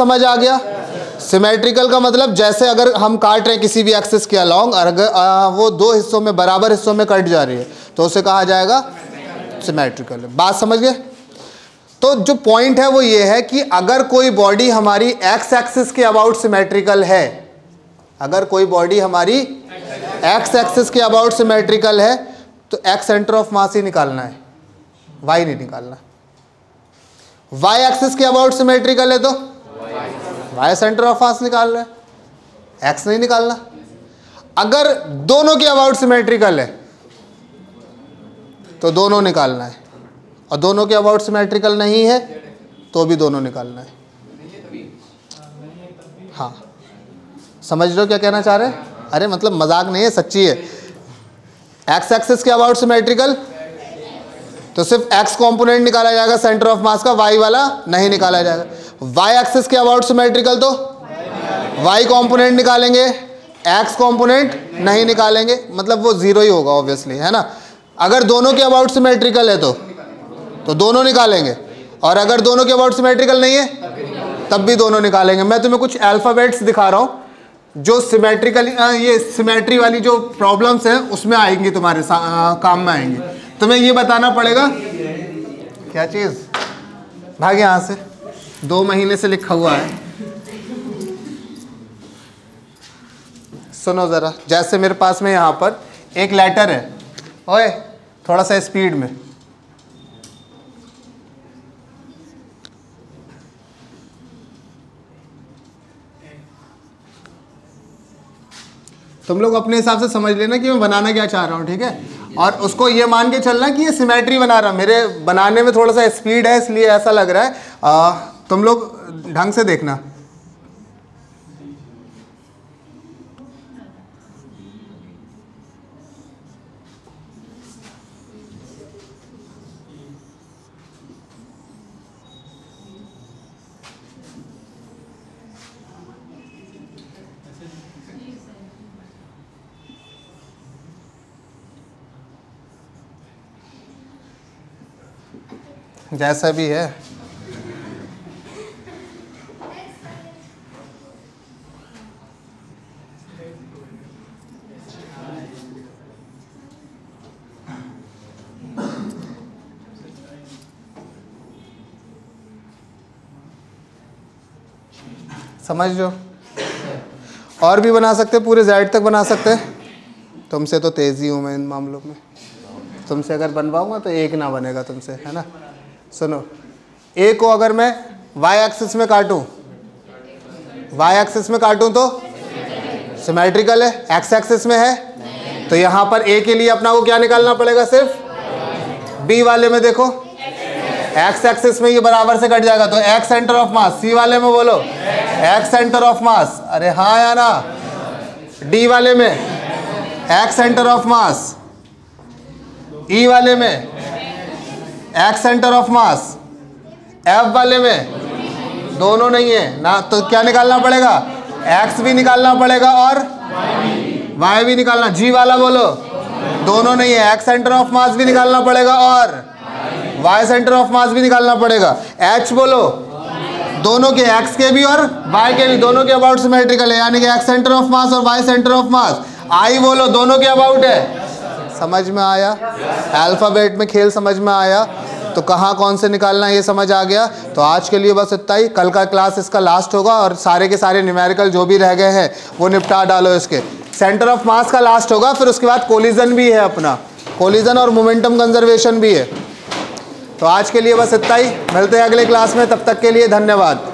समझ आ गया। सिमेट्रिकल का मतलब जैसे अगर हम काट रहे हैं किसी भी एक्सिस के अलॉन्ग अगर वो दो हिस्सों में, बराबर हिस्सों में कट जा रही है तो उसे कहा जाएगा सिमेट्रिकल बात समझ गए? तो जो पॉइंट है वो ये है कि अगर कोई बॉडी हमारी एक्स एक्सिस के अबाउट सिमेट्रिकल है, अगर कोई बॉडी हमारी एक्स एक्सिस के अबाउट सिमेट्रिकल है तो एक्स सेंटर ऑफ़ मास ही निकालना है। वाई नहीं निकालना। वाई एक्सिस के अबाउट सिमेट्रिकल है तो? वाई सेंटर ऑफ़ मास निकाल रहे हैं? एक्स नहीं निकालना? अगर दोनों के अबाउट सिमेट्रिकल है तो दोनों निकालना है। और दोनों के अबाउट सिमेट्रिकल नहीं है तो भी दोनों निकालना है। हाँ। समझ लो क्या कहना चाह रहे हैं? अरे मतलब मज़ाक नहीं है, सच्ची है। एक्स एक्सिस के अबाउट सिमेट्रिकल तो सिर्फ़ एक्स कंपोनेंट निकाला जाएगा, सेंटर ऑफ़ मास का, वाई वाला नहीं निकाला जाएगा। वाई एक्सिस के अबाउट सिमेट्रिकल तो? वाई कंपोनेंट निकालेंगे एक्स कंपोनेंट नहीं निकालेंगे मतलब वो ज़ीरो ही होगा ऑब्वियसली है ना? अगर दोनों के अबाउट सिमेट्रिकल है तो तो दोनों निकालेंगे। और अगर दोनों के अबाउट सिमेट्रिकल नहीं है तब भी दोनों निकालेंगे। मैं तुम्हें कुछ अल्फ़ाबेट्स दिखा रहा हूँ जो सिमेट्रिकल ये सिमेट्री वाली जो प्रॉब्लम्स हैं उसमें आएँगी तुम्हारे आ, काम में आएँगी। तुम्हें ये बताना पड़ेगा क्या चीज़? भाग यहाँ से। दो महीने से लिखा हुआ है। सुनो ज़रा जैसे मेरे पास में यहाँ पर एक लेटर है। ओए थोड़ा सा स्पीड में। तुम लोग अपने हिसाब से समझ लेना कि मैं बनाना क्या चाह रहा हूँ ठीक है? और उसको ये मान के चलना कि ये सिमेट्री बना रहा। मेरे बनाने में थोड़ा सा स्पीड है इसलिए ऐसा लग रहा है। आ, तुम लोग ढंग से देखना। जैसा भी है। समझ लो और भी बना सकते पूरे जैड तक बना सकते तुमसे तो तेज़ी हूँ मैं इन मामलों में। तुमसे अगर बनवाऊँगा तो एक ना बनेगा तुमसे, है ना? सुनो ए को अगर मैं वाई एक्सिस में काटूं वाई एक्सिस में काटूं तो सिमेट्रिकल है? एक्स एक्सिस में है? तो यहाँ पर ए के लिए अपना को क्या निकालना पड़ेगा सिर्फ़? बी वाले में देखो। एक्स एक्सिस में ये बराबर से कट जाएगा तो X centre of mass C वाले में बोलो। एक्स सेंटर ऑफ़ मास अरे हाँ या ना? डी वाले में। X centre of mass E वाले में। X centre of mass F वाले में। दोनों नहीं है, ना तो क्या निकालना पड़ेगा? एक्स भी निकालना पड़ेगा और वाई भी निकालना। जी वाला बोलो। दोनों नहीं है एक्स सेंटर ऑफ़ मास भी निकालना पड़ेगा और वाई सेंटर ऑफ़ मास भी निकालना पड़ेगा। एच बोलो। दोनों के एक्स के भी और वाई के भी। दोनों के अबाउट सिमेट्रिकल है, यानी कि एक्स सेंटर ऑफ़ मास और Y centre of mass I बोलो, दोनों के अबाउट है। समझ में आया? अल्फ़ाबेट में खेल समझ में आया? तो कहाँ कौन से निकालना ये समझ आ गया। तो आज के लिए बस इतना ही। कल का क्लास इसका लास्ट होगा और सारे के सारे न्यूमेरिकल जो भी रह गए हैं, वो निपटा डालो इसके। सेंटर ऑफ़ मास का लास्ट होगा, फिर उसके बाद कोलिजन भी है अपना। कोलिजन और मोमेंटम कंजर्वेशन भी है। तो आज के लिए बस इतना ही। मिलते हैं अगले क्लास में। तब तक के लिए धन्यवाद।